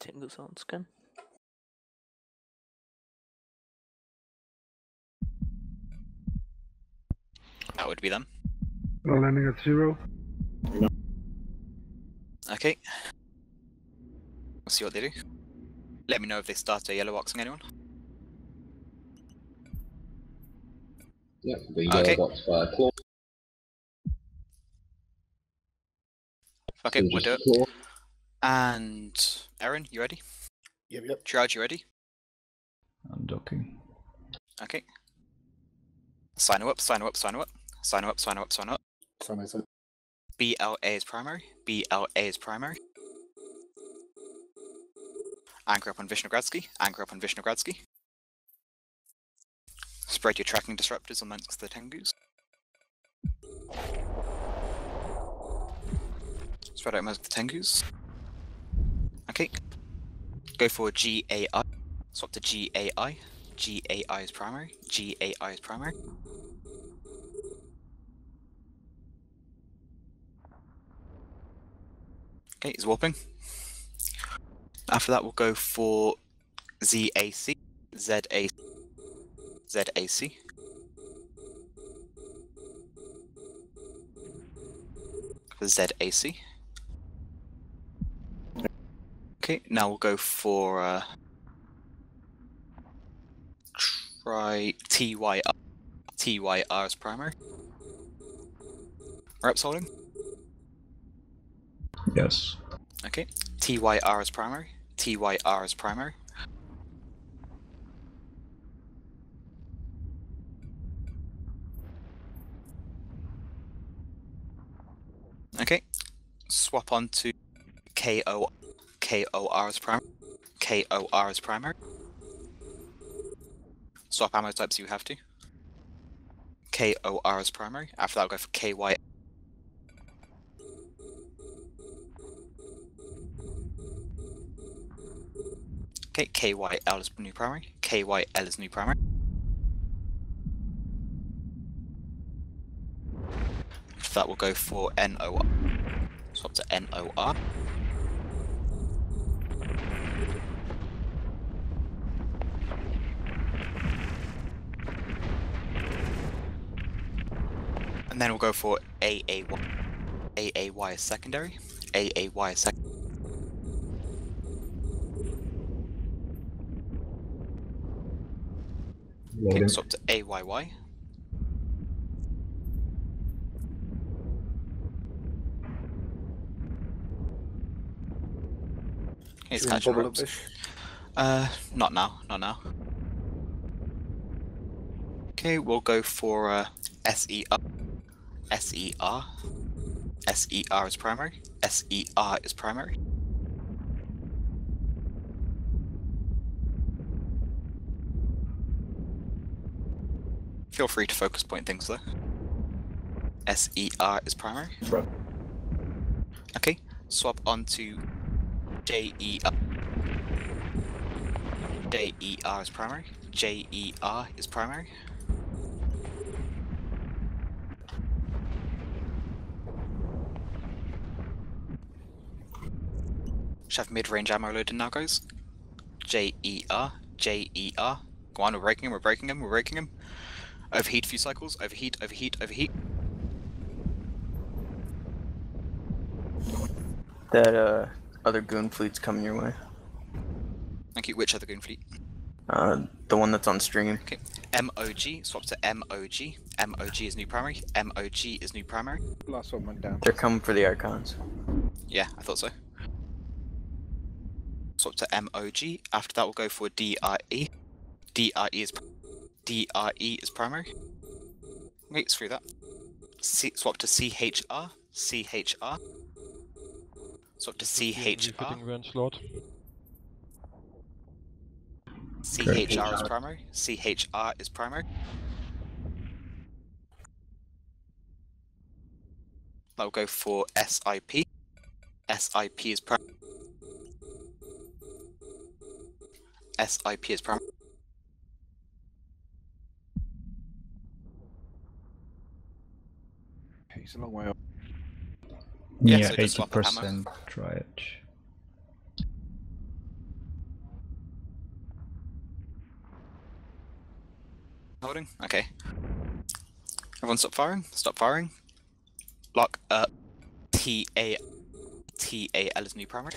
Tengus on scan. That would be them. We're landing at zero. No. Okay. We'll see what they do. Let me know if they start a yellow boxing anyone. Yep, the yellow Okay. box by claw. Okay, we'll do it. Claw. And Aaron, you ready? Yep, yep. Gerard, you ready? I'm docking. Okay. Sign her up, sign her up, sign her up. Sign her up, sign her up, sign her up. So nice. uh, BLA is primary. BLA is primary. Anchor up on Vishnogradsky. Anchor up on Vishnogradsky. Spread your tracking disruptors amongst the Tengus. Spread out amongst the Tengus. Okay. Go for GAI. Swap to GAI. GAI is primary. GAI is primary. Okay, he's warping. After that, we'll go for ZAC, ZA, ZAC. For ZAC. Okay, now we'll go for uh, try TYR. TYR as primary. Reps holding. Yes. Okay. TYR is primary. TYR is primary. Okay. Swap on to KO KOR is primary. KOR is primary. Swap ammo types you have to. KOR is primary. After that, I'll go for KY Okay, KYL is new primary. KYL is new primary. After that, we'll go for NOR. Swap to NOR. And then we'll go for AAY. AAY is secondary. AAY is secondary. Loading. swap to AYY. Okay, it's Should we catching up ropes. fish? Uh, not now, not now. Okay, we'll go for uh, SER. SER. SER is primary. SER is primary. Feel free to focus point things though. SER is primary. Okay, swap onto JER. JER is primary. JER is primary. Have mid-range ammo loaded now, guys. JER. JER. Go on, we're breaking him, we're breaking him, we're breaking him. Overheat a few cycles. Overheat, overheat, overheat. That uh other goon fleet's coming your way. Thank you. Which other goon fleet? Uh, the one that's on stream. Okay. MOG. Swap to MOG. MOG is new primary. MOG is new primary. Last one went down. They're coming for the icons. Yeah, I thought so. Swap to MOG. After that, we'll go for DRE. DRE is DRE is primary. Wait, screw that. C- swap to CHR. CHR. Swap to CHR. run slot. CHR is primary. CHR is primary. I'll go for SIP. SIP is primary. SIP is primary. Okay, it's a long way up. Yeah, yeah so 80% try it. Holding? Okay. Everyone stop firing? Stop firing. Lock up. T A T A L is new primary.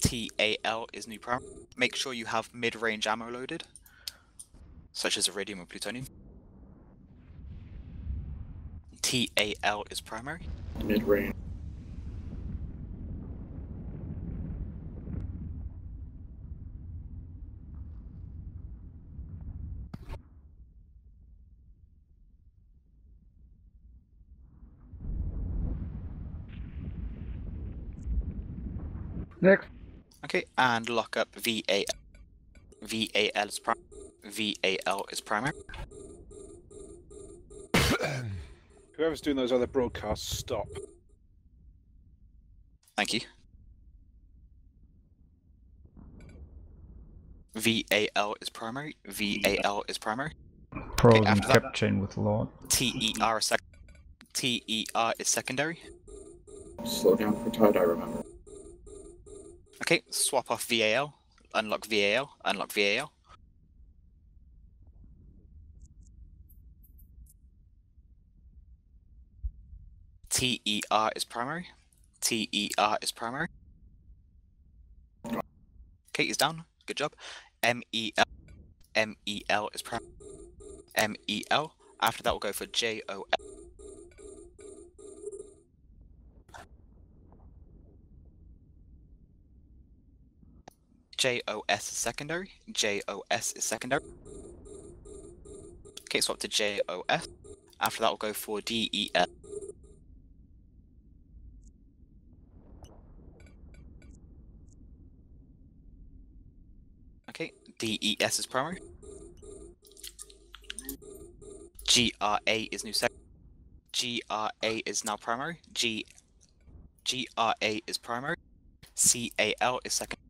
T A L is new primary. Make sure you have mid-range ammo loaded, such as iridium or plutonium. T A L is primary. Mid range. Next. Okay, and lock up V A V A L is prim V A L is primary. Whoever's doing those other broadcasts, stop. Thank you. V A L is primary. V A L is primary. Pros and after that- cap chain with Lord. T E R is sec. T E R is secondary. Slow down for tide, I remember. Okay, swap off VAL. Unlock VAL. Unlock VAL. T E R is primary. T E R is primary. Okay, he's down. Good job. MEL. MEL is primary. M E L. After that, we'll go for J O L. J O S is secondary. J O S is secondary. Okay, swap to J O S. After that, we'll go for D E L. Okay, D E S is primary. G R A is new sec. G R A is now primary. G G R A is primary. C A L is second.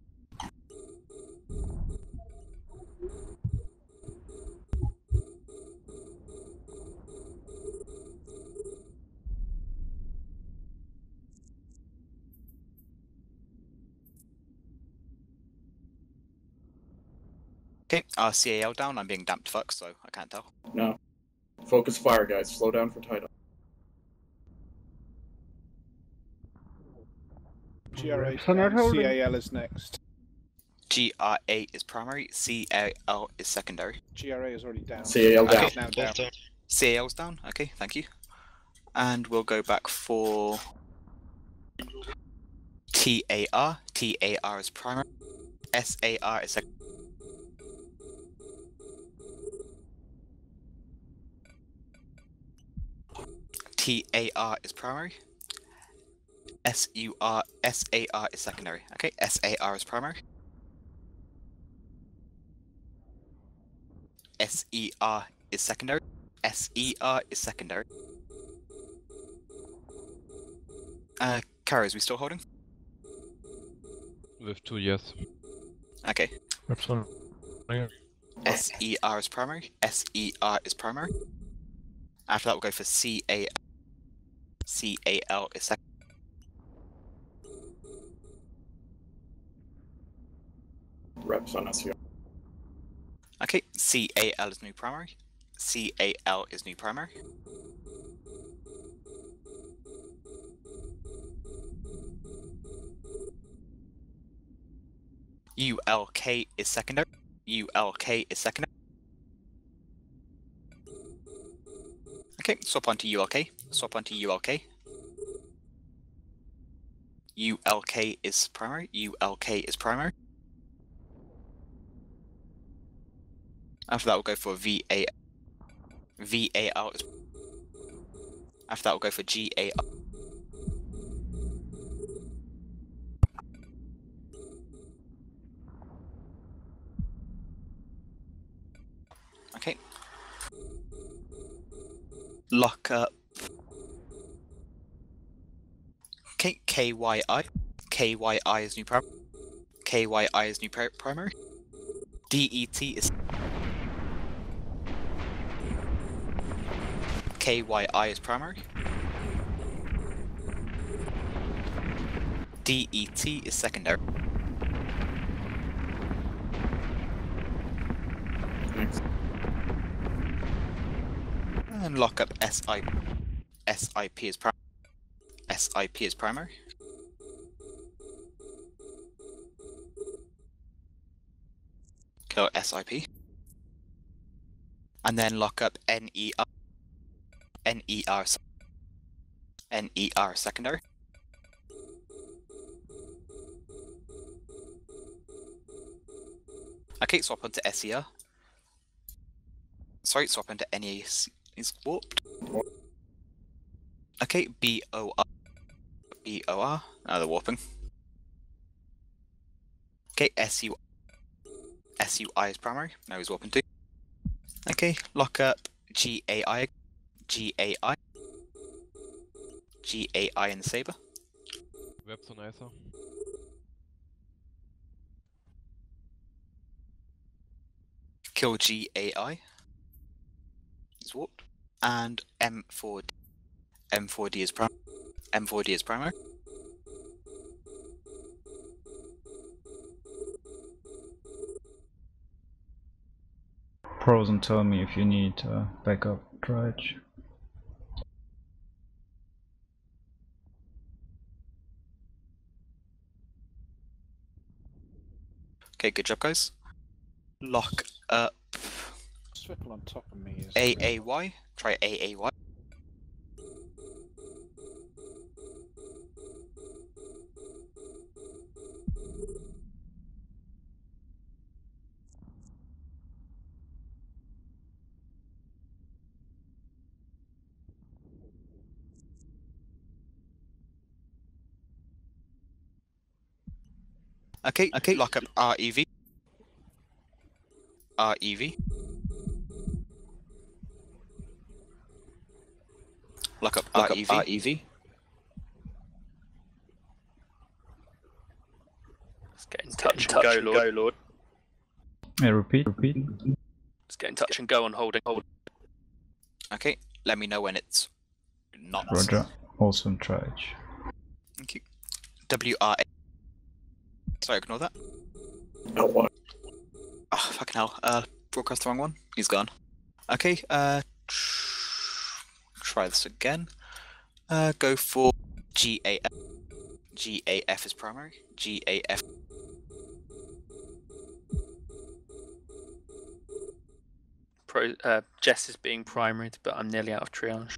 Okay, uh, CAL down. I'm being damped fuck, so I can't tell. No. Focus fire, guys. Slow down for tide. GRA Sonnet holding. CAL is next. GRA is primary. CAL is secondary. GRA is already down. CAL down. Okay. Now down. CAL's down. Okay, thank you. And we'll go back for TAR. TAR is primary. SAR is secondary. TAR is primary. S U R S A R is secondary. Okay, SAR is primary. SER is secondary. SER is secondary. Uh, Kara, is we still holding? With two, yes. Okay. Epsilon. SER is primary. SER is primary. After that, we'll go for CA. CAL is second. Reps on SU. Okay, CAL is new primary. CAL is new primary. ULK is secondary. ULK is secondary. Okay, swap onto ULK. Swap onto ULK. ULK is primary. ULK is primary. After that, we'll go for VA. VAL is. After that, we'll go for GAR. Okay. Lock up. Okay, KYI. KYI is new primary. KYI is new pri- primary. DET is KYI is primary. DET is secondary. And lock up SI, SIP as primary. SIP as primary. Kill SIP. And then lock up NER. NER. NER secondary. Okay, swap onto SER. Sorry, swap into NES is warped. Okay, BOR. BOR. Now they're warping. Okay, SU. SUI is primary. Now he's warping too. Okay, lock up G A I G A I G A I in the saber. Webs on Aether. Kill GAI. He's warped. And M4D. M4D is prim. M4D is primary. Pros and tell me if you need uh, backup dredge. Okay, good job, guys. Lock up Swipple on top of me is. AAY. Try AAY. Okay, okay, lock up E REV. REV. Lock up Lock up REV. REV. Let's get in touch, and go, Lord. Lord. Yeah, repeat, repeat. Let's get in touch and go on holding. Hold. Okay, let me know when it's not. Roger. awesome in dredge. Thank you. WRA. Sorry, ignore that. L1. Oh, fucking hell. Uh, broadcast the wrong one. He's gone. Okay, uh, try this again. Uh, go for GAF. GAF is primary. GAF. Pro, uh, Jess is being primaried, but I'm nearly out of triage.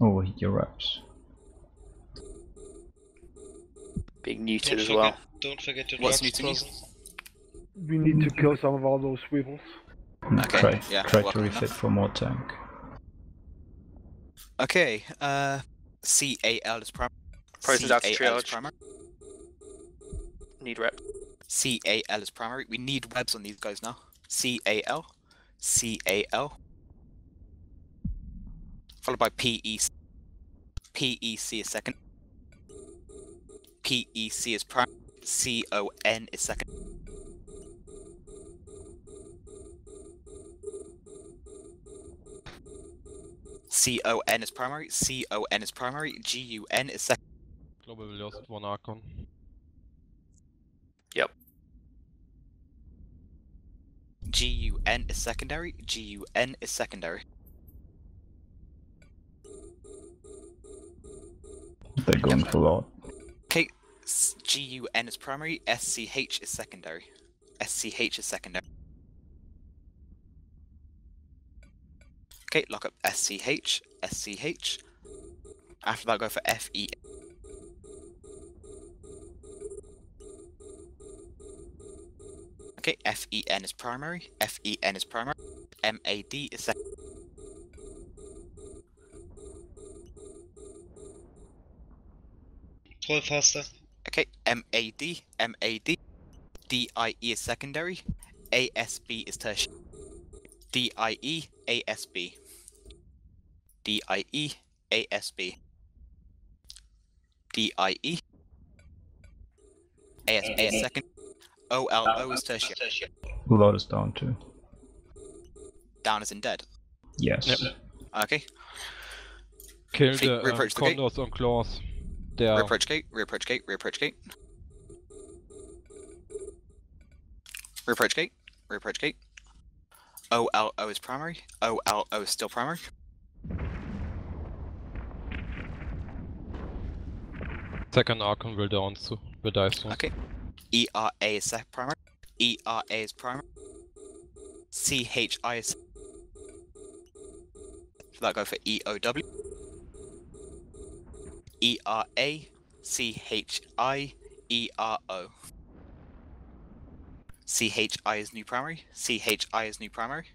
Oh, your reps. Being muted Don't as well. Don't forget to What's drop new me? frozen. We need to kill some of all those swivels. And Okay, Try, yeah, try to refit that. for more tank. Okay, uh, CAL is primary. Process out CAL is triage. primary. Need rep. CAL is primary. We need webs on these guys now. CAL. CAL. Followed by PEC. PEC is second. PEC is prime. CON is second. CON is primary. CON is primary. GUN is second. Global will lost one Archon. Yep. GUN is secondary. GUN is secondary. They're going for lot. Okay, GUN is primary, SCH is secondary. SCH is secondary. Okay, lock up SCH, SCH. After that, go for E. FE. Okay, FEN is primary, FEN is primary, MAD is secondary. Pull faster. Okay, MAD, MAD, DIE is secondary, ASB is tertiary. DIE, ASB. DIE, ASB. DIE, ASB is second. OLO is tertiary. Lot is down too. Down as in dead. Yes. Okay, Kill Fake the um, reapproach the gate. condors on claws. They are reapproach gate, reapproach gate, reapproach gate. Reapproach gate, reapproach gate. OLO is primary. OLO is still primary. Second Archon will down so will die soon. Okay. ERA is sec primary. ERA is primary. CHI is. That go for E EOW. ERA, CHI, ERO. CHI is new primary. CHI is new primary.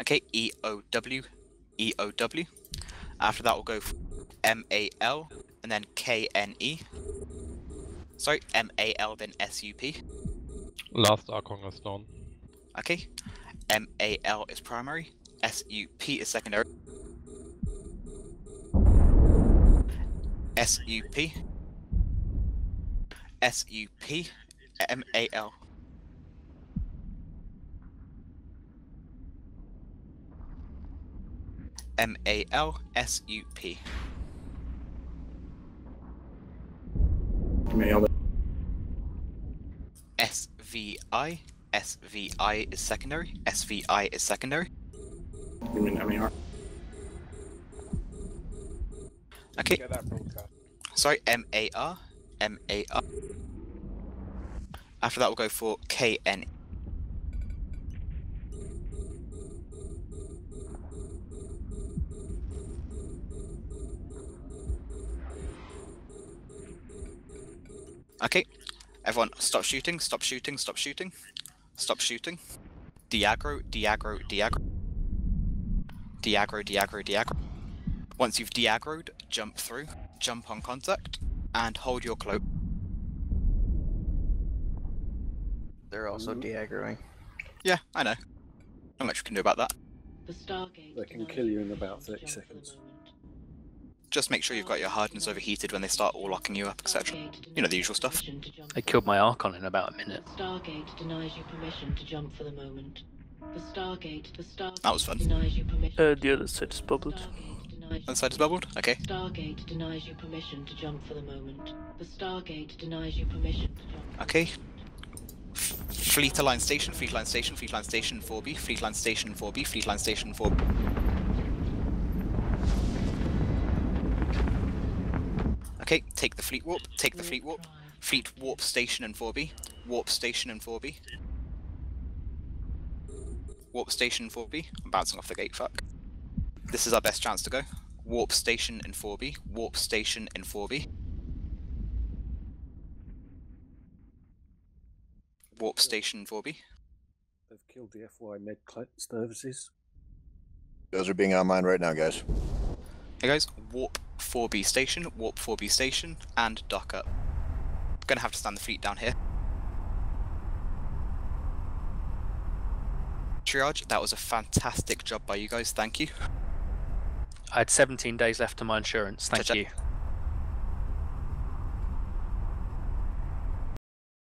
Okay, E EOW, EOW. After that, we'll go for MAL and then KNE. Sorry, MAL then SUP. Last Archon is down. Okay. MAL is primary. SUP is secondary. SUP. SUP. MAL. MAL SUP. Mail it. SVI. SVI is secondary. SVI is secondary. You mean MAR? Okay. Get that broadcast. Sorry, MAR. MAR. After that, we'll go for KN. Okay, everyone, stop shooting, stop shooting, stop shooting, stop shooting. De-aggro, de-aggro, de-aggro. De-aggro, de-aggro, de-aggro. Once you've de-aggroed, jump through, jump on contact, and hold your cloak. They're also Mhm. de-aggroing. Yeah, I know. Not much we can do about that. The Stargate They can kill you in about to 30 jump for seconds. Moment. Just make sure you've got your hardness overheated when they start all locking you up, etc. You know, the usual stuff. permission to jump I killed my. Archon in about a minute. Stargate denies you permission to jump for the moment. The Stargate, the Stargate That was fun. denies you permission. Uh, the other jump. side's bubbled. Stargate Other side is bubbled? Okay. Stargate denies you permission to jump for the moment. The Stargate denies you permission to jump. for the Okay. moment. Fleet line station, fleet line station, fleet line station 4B, fleet line station 4B, fleet line station 4B. Okay, take the fleet warp, take the fleet warp. Fleet warp station and 4B. Warp station and 4B. Warp station 4B. I'm bouncing off the gate, fuck. This is our best chance to go. Warp station in 4B. Warp station in 4B. Warp station 4B. They've killed the FY med services. Those are being online right now, guys. Hey guys, warp 4B station, warp 4B station, and dock up. Gonna have to stand the fleet down here. Triage, that was a fantastic job by you guys, thank you. I had 17 days left on my insurance. Thank you.